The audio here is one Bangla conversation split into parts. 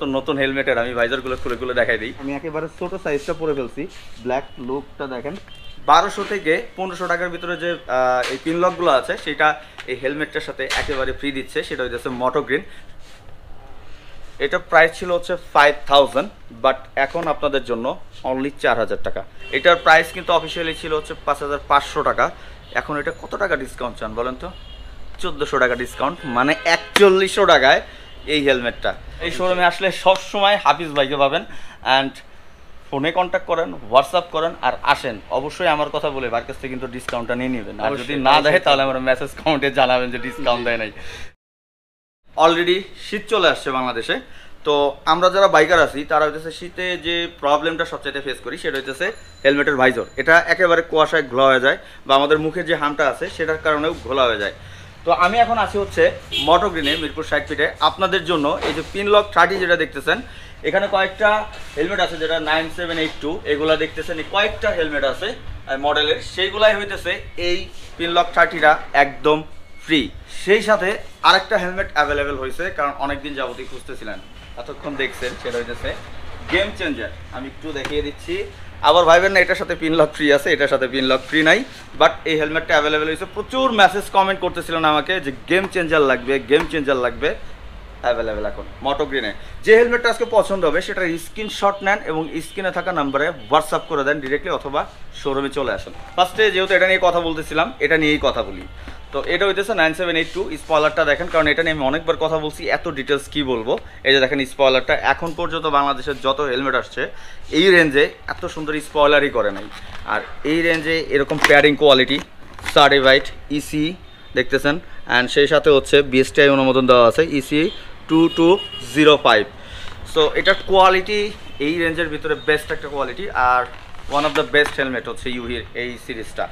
তো নতুন হেলমেটের আমি ভাইজারগুলো খুলে খুলে দেখাই দিই। আমি একেবারে ছোট সাইজটা পরে ফেলছি। ব্ল্যাক লুকটা দেখেন। বারোশো থেকে পনেরোশো টাকার ভিতরে যে এই পিন লকগুলো আছে সেটা এই হেলমেটটার সাথে একেবারে ফ্রি দিচ্ছে। সেটা হচ্ছে মোটো গ্রিন এটা প্রাইস ছিল হচ্ছে ফাইভ থাউজেন্ড বাট এখন আপনাদের জন্য অনলি চার হাজার টাকা। এটার প্রাইস কিন্তু অফিসিয়ালি ছিল হচ্ছে পাঁচ হাজার পাঁচশো টাকা। এখন এটা কত টাকা ডিসকাউন্ট চান বলেন তো? চোদ্দোশো টাকা ডিসকাউন্ট মানে একচল্লিশশো টাকায় এই হেলমেটটা। এই শোরুমে আসলে সব সময় হাফিজ ভাইকে পাবেন। অ্যান্ড ফোনে কন্ট্যাক্ট করেন হোয়াটসঅ্যাপ করেন আর আসেন। অবশ্যই আমার কথা বলে বার কাছ থেকে কিন্তু ডিসকাউন্টটা নিয়ে নেবেন। আর যদি না দেয় তাহলে আমার মেসেজ কমেন্টে জানাবেন যে ডিসকাউন্ট দেয় নাই। অলরেডি শীত চলে আসছে বাংলাদেশে। তো আমরা যারা বাইকার আছি তারা হইতেছে শীতে যে প্রবলেমটা সবচেয়ে ফেস করি সেটা হইতেছে হেলমেটের ভাইজর এটা একেবারে কুয়াশায় ঘোলা হয়ে যায় বা আমাদের মুখে যে হামটা আছে সেটার কারণেও ঘোলা হয়ে যায়। তো আমি এখন আছি হচ্ছে মটো গ্রিনে মিরপুর সাইড ফিটে আপনাদের জন্য এই যে পিন লক থার্টি যেটা দেখতেছেন, এখানে কয়েকটা হেলমেট আছে যেটা নাইন সেভেন এইট টু এগুলা দেখতেছেন কয়েকটা হেলমেট আছে মডেলের সেইগুলাই হইতেছে এই পিন লক থার্টিটা একদম ফ্রি সেই সাথে আরেকটা হেলমেট অ্যাভেলেবেল হয়েছে কারণ অনেকদিন যাবতই খুঁজতেছিলেন। এতক্ষণ দেখছেন, সেটা হইতেছে গেম চেঞ্জার আমি একটু দেখিয়ে দিচ্ছি। আবার ভাইবেন না, এটার সাথে পিন লক ফ্রি আছে, এটার সাথে পিন লক ফ্রি নাই। বাট এই হেলমেটটা অ্যাভেলেবেল হয়েছে। প্রচুর মেসেজ কমেন্ট করতেছিলেন আমাকে যে গেম চেঞ্জার লাগবে গেম চেঞ্জার লাগবে। অ্যাভেলেবেল এখন মোটো গ্রিনে যে হেলমেটটা আজকে পছন্দ হবে সেটার স্ক্রিনশট নেন এবং স্ক্রিনে থাকা নাম্বারে হোয়াটসঅ্যাপ করে দেন ডিরেক্টলি অথবা শোরুমে চলে আসুন। ফার্স্টে যেহেতু এটা নিয়ে কথা বলতেছিলাম, এটা নিয়েই কথা বলি। তো এটা হইতেছে নাইন সেভেন এইট টু, স্পয়লারটা দেখেন, কারণ এটা নিয়ে আমি অনেকবার কথা বলছি, এত ডিটেলস কি বলব? এই যে দেখেন, স্পয়লারটা এখন পর্যন্ত বাংলাদেশের যত হেলমেট আসছে, এই রেঞ্জে এত সুন্দর স্পয়লারই করে নাই। আর এই রেঞ্জে এরকম প্যারিং কোয়ালিটি সার্টিফাইড ইসি দেখতেছেন? অ্যান্ড সেই সাথে হচ্ছে বিএসটিআই অনুমোদন দেওয়া আছে EC two two zero five so এটার কোয়ালিটি এই রেঞ্জের ভিতরে বেস্ট একটা quality R one of the best helmet হচ্ছে ইউহির এই সিরিজটা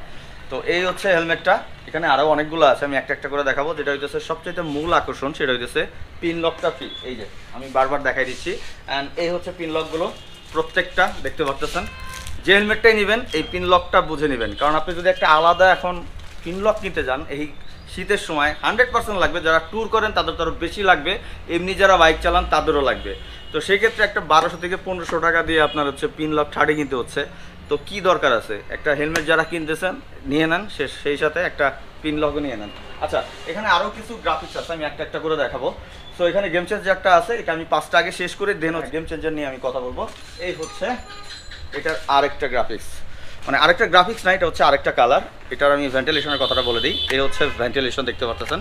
তো এই হচ্ছে হেলমেটটা। এখানে আরও অনেকগুলো আছে, আমি একটা একটা করে দেখাবো। যেটা হইতেছে সবচেয়ে মূল আকর্ষণ, সেটা হইতেছে পিন লকটা এই যে, আমি বারবার দেখাই দিচ্ছি। অ্যান্ড এই হচ্ছে পিন লকগুলো প্রত্যেকটা, দেখতে পারতেছেন? যে হেলমেটটাই নেবেন, এই পিন লকটা বুঝে নেবেন। কারণ আপনি যদি একটা আলাদা এখন পিন লক কিনতে যান, এই শীতের সময় হান্ড্রেড পার্সেন্ট লাগবে, যারা ট্যুর করেন তাদের তো বেশি লাগবে, এমনি যারা বাইক চালান তাদেরও লাগবে। তো সেই ক্ষেত্রে একটা বারোশো থেকে পনেরোশো টাকা দিয়ে আপনার হচ্ছে পিন লক ছাড়ে কিনতে হচ্ছে। তো কি দরকার আছে? একটা হেলমেট যারা কিনতেছেন, নিয়ে নেন সেই সাথে একটা পিন লকও নিয়ে নেন। আচ্ছা এখানে আরও কিছু গ্রাফিক্স আছে, আমি একটা একটা করে দেখাবো। সো এখানে গেম চেঞ্জারটা আছে, এটা আমি পাঁচটা আগে শেষ করে দেন গেম চেঞ্জার নিয়ে আমি কথা বলব। এই হচ্ছে, এটার আরেকটা গ্রাফিক্স মানে আরেকটা গ্রাফিক্স না, এটা হচ্ছে আরেকটা কালার এটার আমি ভেন্টিলেশনের কথাটা বলে দিই। এটা হচ্ছে ভেন্টিলেশন দেখতে পারতেছেন?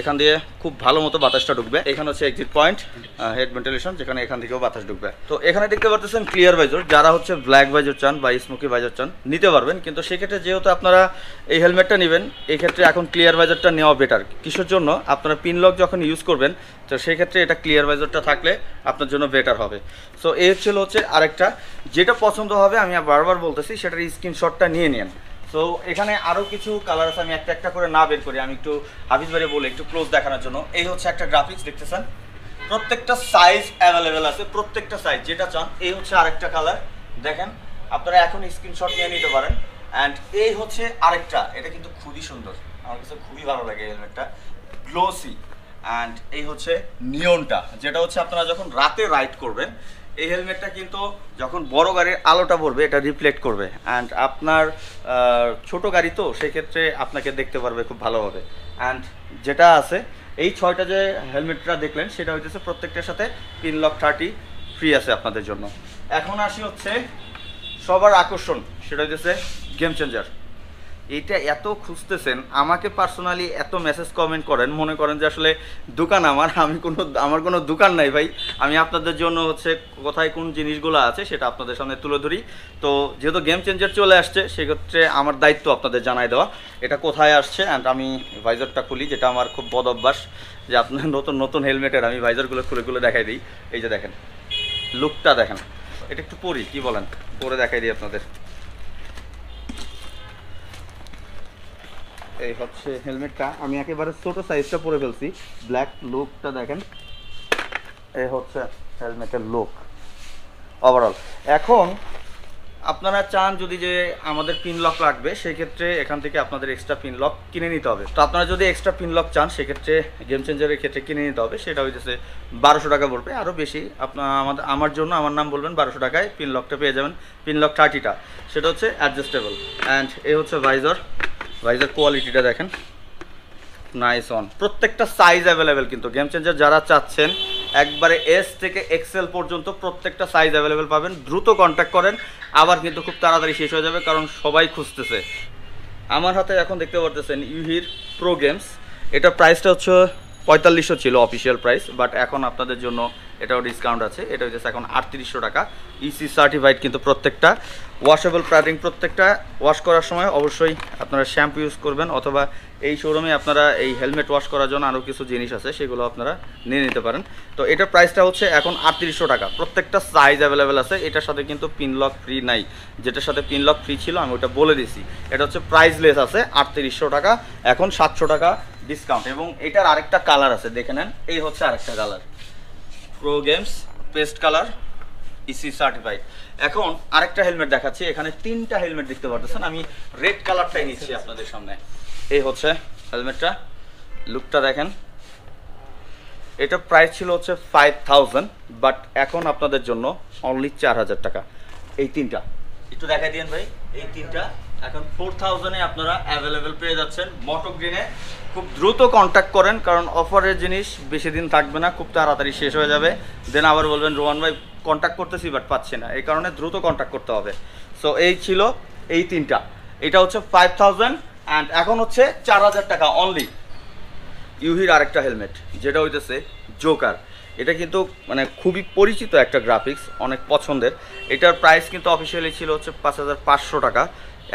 এখান দিয়ে খুব ভালো মতো বাতাসটা ঢুকবে। এখানে হচ্ছে এক্সিট পয়েন্ট হেড ভেন্টিলেশন যেখানে এখান থেকেও বাতাস ঢুকবে। তো এখানে দেখতে পারতেছেন ক্লিয়ার ভাইজর যারা হচ্ছে ব্ল্যাক ভাইজর চান বা স্মোকি ভাইজর চান, নিতে পারবেন। কিন্তু সেক্ষেত্রে যেহেতু আপনারা এই হেলমেটটা নেবেন এই ক্ষেত্রে এখন ক্লিয়ার ভাইজরটা নেওয়া বেটার কিসের জন্য? আপনারা পিন লক যখন ইউজ করবেন, তো সেক্ষেত্রে এটা ক্লিয়ার ভাইজরটা থাকলে আপনার জন্য বেটার হবে। সো এই হচ্ছিল হচ্ছে আরেকটা। যেটা পছন্দ হবে, আমি বারবার বলতেছি, সেটার স্ক্রিনশটটা নিয়ে নিন। তো এখানে আরও কিছু কালার আছে আমি একটা একটা করে না বের করি, আমি একটু হাফিজ ভাইরে বলে, একটু ক্লোজ দেখানোর জন্য। এই হচ্ছে একটা গ্রাফিক্স দেখতেছেন। প্রত্যেকটা সাইজ অ্যাভেলেবেল আছে, প্রত্যেকটা সাইজ যেটা চান, এই হচ্ছে আরেকটা কালার দেখেন, আপনারা এখন স্ক্রিনশট নিয়ে নিতে পারেন। অ্যান্ড এই হচ্ছে আরেকটা, এটা কিন্তু খুবই সুন্দর। আমার কাছে খুবই ভালো লাগে হেলমেটটা গ্লোসি অ্যান্ড এই হচ্ছে নিয়নটা যেটা হচ্ছে আপনারা যখন রাতে রাইড করবেন এই হেলমেটটা কিন্তু যখন বড় গাড়ির আলোটা পড়বে এটা রিফ্লেক্ট করবে। অ্যান্ড আপনার ছোট গাড়ি তো, সেক্ষেত্রে আপনাকে দেখতে পারবে খুব ভালোভাবে। অ্যান্ড যেটা আছে, এই ছয়টা যে হেলমেটটা দেখলেন, সেটা হইতেছে প্রত্যেকটার সাথে পিন লক থার্টি ফ্রি আছে আপনাদের জন্য। এখন আসি হচ্ছে সবার আকর্ষণ, সেটা হইতেছে গেম চেঞ্জার এইটা এত খুঁজতেছেন, আমাকে পার্সোনালি এত মেসেজ কমেন্ট করেন, মনে করেন যে আসলে দোকান আমার, আমি কোনো, আমার কোনো দোকান নাই ভাই। আমি আপনাদের জন্য হচ্ছে কোথায় কোন জিনিসগুলো আছে সেটা আপনাদের সামনে তুলে ধরি। তো যেহেতু গেম চেঞ্জার চলে আসছে, সেক্ষেত্রে আমার দায়িত্ব আপনাদের জানাই দেওয়া, এটা কোথায় আসছে অ্যান্ড আমি ভাইজারটা খুলি, যেটা আমার খুব বদ অভ্যাস, যে আপনার নতুন নতুন হেলমেটের আমি ভাইজারগুলো খুলে খুলে দেখাই দিই। এই যে দেখেন লুকটা দেখেন, এটা একটু পরি, কি বলেন? পরে দেখাই দিই আপনাদের। এই হচ্ছে হেলমেটটা। আমি একেবারে ছোট সাইজটা পরে ফেলছি। ব্ল্যাক লুকটা দেখেন। এই হচ্ছে হেলমেটের লুক ওভারঅল এখন আপনারা চান যদি যে আমাদের পিন লক লাগবে, সেক্ষেত্রে এখান থেকে আপনাদের এক্সট্রা পিন লক কিনে নিতে হবে। তো আপনারা যদি এক্সট্রা পিন লক চান, সেক্ষেত্রে গেম চেঞ্জারের ক্ষেত্রে কিনে নিতে হবে। সেটা হইতেছে বারোশো টাকা পড়বে। আরও বেশি। আপনার আমাদের, আমার জন্য আমার নাম বলবেন, বারোশো টাকায় পিন লকটা পেয়ে যাবেন। পিন লক থার্টিটা সেটা হচ্ছে অ্যাডজাস্টেবল অ্যান্ড এ হচ্ছে ভাইজার ভাইজার কোয়ালিটিটা দেখেন। নাইস অন প্রত্যেকটা সাইজ অ্যাভেলেবেল কিন্তু। গেম চেঞ্জার যারা চাচ্ছেন, একবারে এস থেকে এক্সেল পর্যন্ত প্রত্যেকটা সাইজ অ্যাভেলেবেল পাবেন। দ্রুত কন্ট্যাক্ট করেন। আবার কিন্তু খুব তাড়াতাড়ি শেষ হয়ে যাবে, কারণ সবাই খুঁজতেছে। আমার হাতে এখন দেখতে পারতেছেন ইউহির প্রো গেমস এটা প্রাইসটা হচ্ছে পঁয়তাল্লিশশো ছিল অফিসিয়াল প্রাইস বাট এখন আপনাদের জন্য এটাও ডিসকাউন্ট আছে। এটা হচ্ছে এখন আটত্রিশশো টাকা। ইসি সার্টিফাইড কিন্তু প্রত্যেকটা ওয়াশেবল প্যাডিং প্রত্যেকটা ওয়াশ করার সময় অবশ্যই আপনারা শ্যাম্পু ইউজ করবেন, অথবা এই শোরুমে আপনারা এই হেলমেট ওয়াশ করার জন্য আরও কিছু জিনিস আছে, সেগুলো আপনারা নিয়ে নিতে পারেন। তো এটার প্রাইসটা হচ্ছে এখন আটত্রিশশো টাকা। প্রত্যেকটা সাইজ অ্যাভেলেবেল আছে। এটার সাথে কিন্তু পিনলক ফ্রি নাই। যেটার সাথে পিনলক ফ্রি ছিল, আমি ওটা বলে দিছি। এটা হচ্ছে প্রাইসলেস আছে, আটত্রিশশো টাকা। এখন সাতশো টাকা ডিসকাউন্ট এবং এটার আরেকটা কালার আছে, দেখে নেন। এই হচ্ছে আরেকটা colour pro games paste colour EC certified এখন আরেকটা হেলমেট দেখাচ্ছি, এখানে তিনটা হেলমেট দেখতে পারতেছেন। আমি রেড কালারটাই নিচ্ছি আপনাদের সামনে। এই হচ্ছে হেলমেটটা লুকটা দেখেন। এটা প্রাইস ছিল হচ্ছে ফাইভ থাউজেন্ড বাট এখন আপনাদের জন্য অনলি চার হাজার টাকা। এই তিনটা। একটু দেখাই দিন ভাই, এই তিনটা। এখন ফোর থাউজেন্ডে আপনারা অ্যাভেলেবেল পেয়ে যাচ্ছেন। মটো গ্রিনে খুব দ্রুত কন্ট্যাক্ট করেন, কারণ অফারের জিনিস বেশি দিন থাকবে না, খুব তাড়াতাড়ি শেষ হয়ে যাবে। দেন আবার বলবেন, রোহান ভাই কন্ট্যাক্ট করতেছি বাট পাচ্ছি না। এই কারণে দ্রুত কন্ট্যাক্ট করতে হবে। সো এই ছিল এই তিনটা। এটা হচ্ছে ফাইভ থাউজেন্ড অ্যান্ড এখন হচ্ছে চার হাজার টাকা অনলি ইউহির আরেকটা হেলমেট যেটা হইতেছে জোকার এটা কিন্তু মানে খুবই পরিচিত একটা গ্রাফিক্স অনেক পছন্দের। এটার প্রাইস কিন্তু অফিসিয়ালি ছিল হচ্ছে পাঁচ হাজার পাঁচশো টাকা।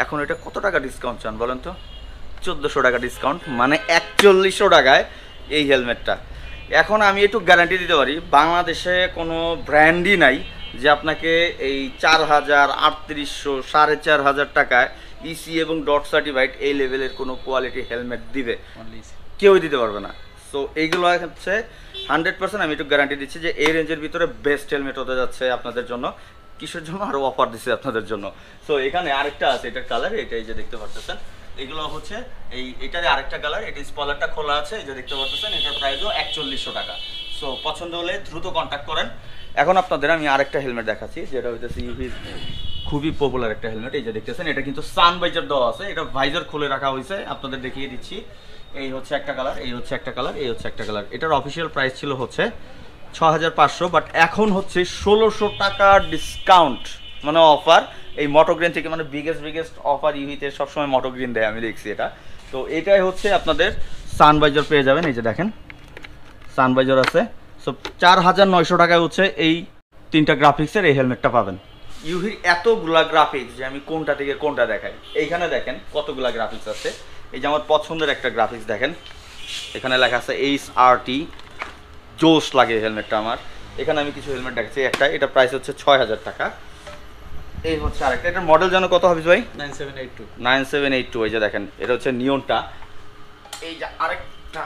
এখন এটা কত টাকা ডিসকাউন্ট চান বলেন তো? চোদ্দোশো টাকা ডিসকাউন্ট মানে একচল্লিশশো টাকায় এই হেলমেটটা। এখন আমি একটু গ্যারান্টি দিতে পারি বাংলাদেশে কোনো ব্র্যান্ডই নাই যে আপনাকে এই চার হাজার আটত্রিশশো সাড়ে চার হাজার টাকায় ইসি এবং ডট সার্টিফাইড এই লেভেলের কোনো কোয়ালিটি হেলমেট দিবে। কেউই দিতে পারবে না। সো এইগুলো হচ্ছে হান্ড্রেড পার্সেন্ট আমি একটু গ্যারান্টি দিচ্ছি যে এই রেঞ্জের ভিতরে বেস্ট হেলমেট হতে যাচ্ছে আপনাদের জন্য। কিসের জন্য আরও অফার দিছে আপনাদের জন্য? সো এখানে আরেকটা আছে এটার কালার এটাই যে দেখতে পাচ্ছেন এগুলো হচ্ছে এই, এটারই আরেকটা কালার এটা স্পলারটা খোলা আছে, এই যে দেখতে পাচ্ছেন এটার প্রাইসও একচল্লিশশো টাকা। সো পছন্দ হলে দ্রুত কন্ট্যাক্ট করেন। এখন আপনাদের আমি আরেকটা হেলমেট দেখাচ্ছি, যেটা হইতেছে ইউভি খুবই পপুলার একটা হেলমেট এই যে দেখতেছেন, এটা কিন্তু সান ভাইজার দেওয়া আছে, এটা ভাইজার খুলে রাখা হয়েছে আপনাদের দেখিয়ে দিচ্ছি। এই হচ্ছে একটা কালার এই হচ্ছে একটা কালার এই হচ্ছে একটা কালার এটার অফিসিয়াল প্রাইস ছিল হচ্ছে ছ হাজার পাঁচশো বাট এখন হচ্ছে ষোলোশো টাকার ডিসকাউন্ট মানে অফার এই মোটোগ্রিন থেকে মানে বিগেস্ট বিগেস্ট অফার ইউহিতে সবসময় মোটোগ্রিন দেয়, আমি দেখছি এটা। তো এটাই হচ্ছে আপনাদের সানভাইজার পেয়ে যাবেন, এই যে দেখেন সানভাইজার আছে। সো চার হাজার নয়শো টাকায় হচ্ছে এই তিনটা গ্রাফিক্সের এই হেলমেটটা পাবেন। ইউহির এতগুলা গ্রাফিক্স যে আমি কোনটা থেকে কোনটা দেখাই। এইখানে দেখেন কতগুলা গ্রাফিক্স আছে। এই যে আমার পছন্দের একটা গ্রাফিক্স দেখেন। এখানে লেখা আছে এইচ আর টি জোস লাগে হেলমেটটা আমার। এখানে আমি কিছু হেলমেট দেখাচ্ছি একটা এটা প্রাইস হচ্ছে ছয় হাজার টাকা। এই হচ্ছে আরেকটা এটার মডেল যেন কত হবে ভাই? Nine seven eight two. Nine seven eight two এই যে দেখেন এটা হচ্ছে নিয়নটা। এই যে আরেকটা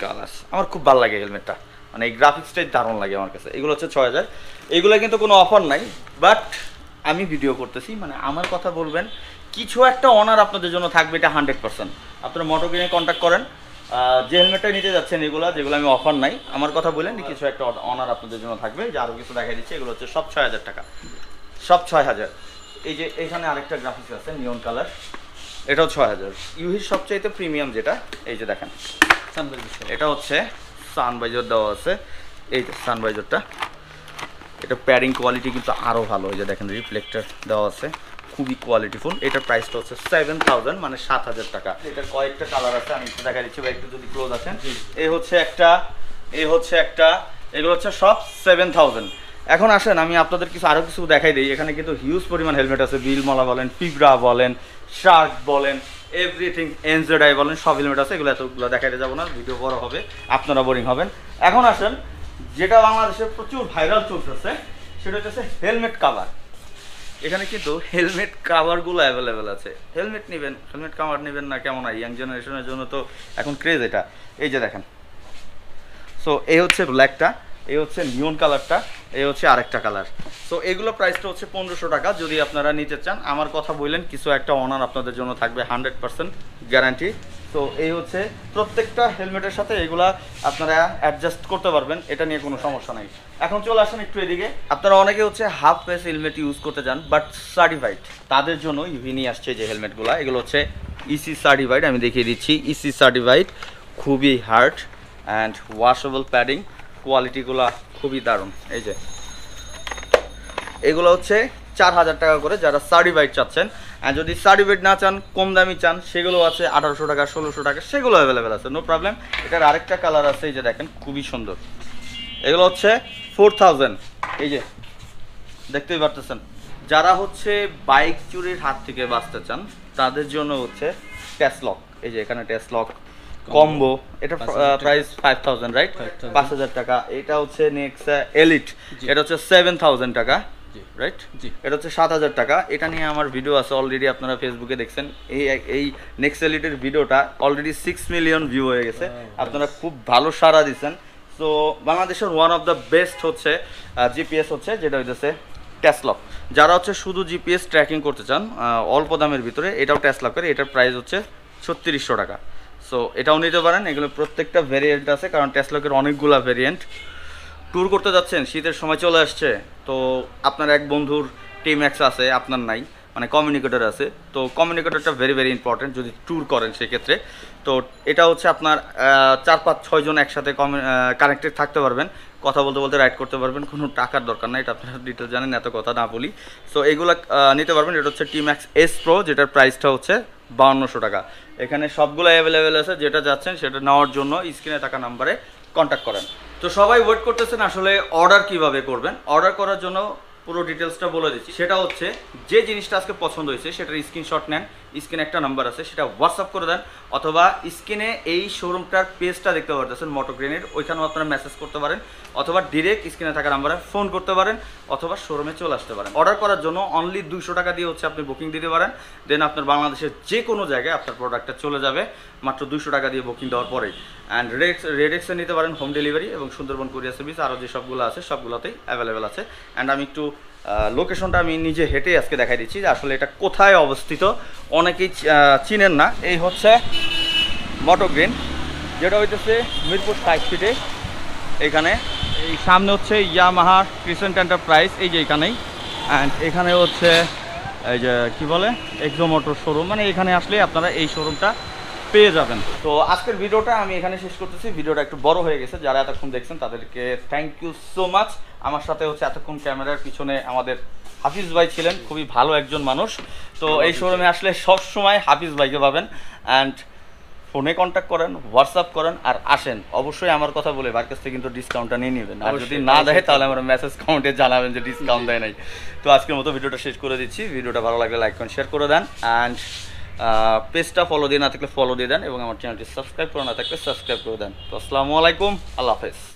কালার আমার খুব ভালো লাগে হেলমেটটা। মানে এই গ্রাফিক্সটাই দারুণ লাগে আমার কাছে। এগুলো হচ্ছে ছয় হাজার এগুলো কিন্তু কোনো অফার নাই বাট আমি ভিডিও করতেছি মানে আমার কথা বলবেন কিছু একটা অনার আপনাদের জন্য থাকবে এটা হান্ড্রেড পার্সেন্ট আপনারা মোটর কিনে কন্ট্যাক্ট করেন। যে হেলমেটটা নিতে যাচ্ছেন এগুলো যেগুলো আমি অফার নাই আমার কথা বলেন কিছু একটা অনার আপনাদের জন্য থাকবে যে আরও কিছু দেখা দিচ্ছে এগুলো হচ্ছে সব ছয় হাজার টাকা। সব ছয় হাজার। এই যে এখানে আরেকটা গ্রাফিক্স আছে নিয়ন কালার এটাও ছয় হাজার। ইউহির সবচাইতে প্রিমিয়াম যেটা এই যে দেখেন। এটা হচ্ছে সানবাইজার দেওয়া আছে। এই যে সানবাইজারটা এটা প্যারিং কোয়ালিটি কিন্তু আরও ভালো। এই যে দেখেন রিফ্লেক্টর দেওয়া আছে। খুবই কোয়ালিটিফুল এটার প্রাইসটা হচ্ছে সেভেন থাউজেন্ড মানে সাত হাজার টাকা। এটার কয়েকটা কালার আছে আমি একটু দেখা দিচ্ছি বা একটু যদি ক্লোজ আছেন এই হচ্ছে একটা এই হচ্ছে একটা এগুলো হচ্ছে সব সেভেন থাউজেন্ড এখন আসেন আমি আপনাদের কিছু আরও কিছু দেখাই দিই। এখানে কিন্তু হিউজ পরিমাণ হেলমেট আছে বিলমলা বলেন পিগরা বলেন শার্ক বলেন এভরিথিং এনজেডাই বলেন সব হেলমেট আছে। এগুলো এতগুলো দেখাইতে যাব না ভিডিও বড় হবে আপনারা বোরিং হবেন। এখন আসেন যেটা বাংলাদেশে প্রচুর ভাইরাল চলতেছে সেটা হচ্ছে হেলমেট কাভার এখানে কিন্তু হেলমেট কাভারগুলো অ্যাভেলেবেল আছে। হেলমেট নেবেন হেলমেট কাভার নেবেন না, কেমন হয় ইয়াং জেনারেশনের জন্য তো এখন ক্রেজ এটা। এই যে দেখেন। সো এই হচ্ছে ব্ল্যাকটা এই হচ্ছে নিয়ন কালারটা এই হচ্ছে আরেকটা কালার সো এগুলো প্রাইসটা হচ্ছে পনেরোশো টাকা, যদি আপনারা নিতে চান। আমার কথা বললেন, কিছু একটা অনার আপনাদের জন্য থাকবে হান্ড্রেড পার্সেন্ট গ্যারান্টি তো এই হচ্ছে প্রত্যেকটা হেলমেটের সাথে এগুলা আপনারা অ্যাডজাস্ট করতে পারবেন, এটা নিয়ে কোনো সমস্যা নাই। এখন চলে আসেন একটু এদিকে। আপনারা অনেকে হচ্ছে হাফ ফেস হেলমেট ইউজ করতে যান বাট সার্টিফাইড তাদের জন্য ইভি নিয়ে আসছে যে হেলমেটগুলো এগুলো হচ্ছে ইসি সার্টিফাইড আমি দেখিয়ে দিচ্ছি। ইসি সার্টিফাইড খুবই হার্ড অ্যান্ড ওয়াশেবল প্যাডিং কোয়ালিটিগুলো খুবই দারুণ। এই যে, এগুলো হচ্ছে চার হাজার টাকা করে যারা সার্টিফাইড চাচ্ছেন। আর যদি সার্টিফাইড না চান কম দামি চান সেগুলো আছে আঠারোশো টাকা ষোলোশো টাকা সেগুলো অ্যাভেলেবেল আছে নো প্রবলেম এটার আরেকটা কালার আছে এই যে দেখেন খুবই সুন্দর। এগুলো হচ্ছে ফোর থাউজেন্ড এই যে দেখতেই পারতেছেন। যারা হচ্ছে বাইক চুরির হাত থেকে বাঁচতে চান তাদের জন্য হচ্ছে টেসলক এই যে এখানে টেসলক কম্বো এটা। প্রাইস ফাইভ থাউজেন্ড রাইট পাঁচ হাজার টাকা। এটা হচ্ছে নেক্সট এলিট এটা হচ্ছে সেভেন থাউজেন্ড টাকা। রাইট জি। এটা হচ্ছে সাত হাজার টাকা। এটা নিয়ে আমার ভিডিও আছে অলরেডি আপনারা ফেসবুকে দেখছেন। এই এই নেক্সট এলিটের ভিডিওটা অলরেডি সিক্স মিলিয়ন ভিউ হয়ে গেছে। আপনারা খুব ভালো সাড়া দিচ্ছেন। তো বাংলাদেশের ওয়ান অফ দ্য বেস্ট হচ্ছে জিপিএস হচ্ছে যেটা হইতেছে টেসলক যারা হচ্ছে শুধু জিপিএস ট্র্যাকিং করতে চান অল্প দামের ভিতরে এটাও টেসলকের এটার প্রাইস হচ্ছে ছত্রিশশো টাকা। সো এটাও নিতে পারেন। এগুলো প্রত্যেকটা ভেরিয়েন্ট আছে কারণ টেসলকের অনেকগুলা ভেরিয়েন্ট ট্যুর করতে যাচ্ছেন, শীতের সময় চলে আসছে, তো আপনার এক বন্ধুর টিম এক্স আছে, আপনার নাই মানে কমিউনিকেটর আছে, তো কমিউনিকেটরটা ভেরি ভেরি ইম্পর্টেন্ট যদি ট্যুর করেন সেক্ষেত্রে। তো এটা হচ্ছে আপনার চার পাঁচ ছয়জন একসাথে কানেক্টেড থাকতে পারবেন, কথা বলতে বলতে রাইড করতে পারবেন, কোনো টাকার দরকার নাই, এটা আপনারা ডিটেল জানেন, এত কথা না বলি। সো এগুলো নিতে পারবেন, এটা হচ্ছে টিম এক্স এস প্রো যেটার প্রাইসটা হচ্ছে বাউন্নশো টাকা। এখানে সবগুলো অ্যাভেলেবেল আছে, যেটা যাচ্ছেন সেটা নেওয়ার জন্য স্ক্রিনে থাকা নাম্বারে কন্ট্যাক্ট করেন। তো সবাই ওয়েট করতেছেন আসলে অর্ডার কীভাবে করবেন? অর্ডার করার জন্য পুরো ডিটেলসটা বলে দিচ্ছি। সেটা হচ্ছে, যে জিনিসটা আজকে পছন্দ হয়েছে, সেটার স্ক্রিনশট নেন। স্ক্রিনে একটা নাম্বার আছে, সেটা হোয়াটসঅ্যাপ করে দেন, অথবা স্ক্রিনে এই শোরুমটার পেজটা দেখতে পারতেছেন মোটোগ্রেনের ওইখানেও আপনারা মেসেজ করতে পারেন, অথবা ডিরেক্ট স্ক্রিনে থাকা নাম্বারে ফোন করতে পারেন, অথবা শোরুমে চলে আসতে পারেন। অর্ডার করার জন্য অনলি দুইশো টাকা দিয়ে হচ্ছে আপনি বুকিং দিতে পারেন দেন আপনার বাংলাদেশের যে কোনো জায়গায় আপনার প্রোডাক্টটা চলে যাবে, মাত্র দুইশো টাকা দিয়ে বুকিং দেওয়ার পরেই। অ্যান্ড রেডেক্স রেডেক্সে নিতে পারেন হোম ডেলিভারি এবং সুন্দরবন কুরিয়ার সার্ভিস আরও যে সবগুলো আছে, সবগুলোতেই অ্যাভেলেবেল আছে। অ্যান্ড আমি একটু লোকেশনটা আমি নিজে হেঁটে আজকে দেখাই দিচ্ছি যে আসলে এটা কোথায় অবস্থিত। অনেকেই চিনেন না। এই হচ্ছে মটোগ্রিন যেটা হইতেছে মিরপুর সাইড স্ট্রিটে এখানে এই সামনে হচ্ছে ইয়ামাহা ক্রিসেন্ট এন্টারপ্রাইজ এই যে এখানেই। অ্যান্ড এখানে হচ্ছে এই যে, কি বলে? এক্সো মোটর শোরুম মানে এখানে আসলে আপনারা এই শোরুমটা পেয়ে যাবেন। তো আজকের ভিডিওটা আমি এখানে শেষ করতেছি। ভিডিওটা একটু বড় হয়ে গেছে। যারা এতক্ষণ দেখছেন তাদেরকে থ্যাংক ইউ সো মাচ আমার সাথে হচ্ছে এতক্ষণ ক্যামেরার পিছনে আমাদের হাফিজ ভাই ছিলেন। খুবই ভালো একজন মানুষ। তো এই শোরুমে আসলে সব সময় হাফিজ ভাইকে পাবেন। অ্যান্ড ফোনে কন্ট্যাক্ট করেন হোয়াটসঅ্যাপ করেন আর আসেন। অবশ্যই আমার কথা বলে বার কাছ থেকে কিন্তু ডিসকাউন্টটা নিয়ে নেবেন। আর যদি না দেয় তাহলে আমার মেসেজ কাউন্টে জানাবেন যে ডিসকাউন্ট দেয় নাই। তো আজকের মতো ভিডিওটা শেষ করে দিচ্ছি। ভিডিওটা ভালো লাগলে লাইক করেন শেয়ার করে দেন। অ্যান্ড পেজটা ফলো দিয়ে না থাকলে ফলো দিয়ে দেন এবং আমার চ্যানেলটি সাবস্ক্রাইব করে না থাকলে সাবস্ক্রাইব করে দেন। তো আসসালামু আলাইকুম, আল্লাহ হাফেজ।